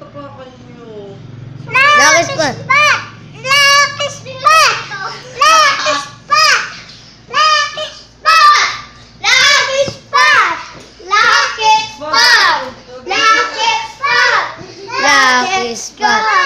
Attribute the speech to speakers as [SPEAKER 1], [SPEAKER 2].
[SPEAKER 1] tapakan pa!
[SPEAKER 2] Lucky pa!
[SPEAKER 3] Lucky pa! Lucky pa! Lucky pa! Lucky pa! Lucky pa! Lucky spot!
[SPEAKER 2] Lucky spot.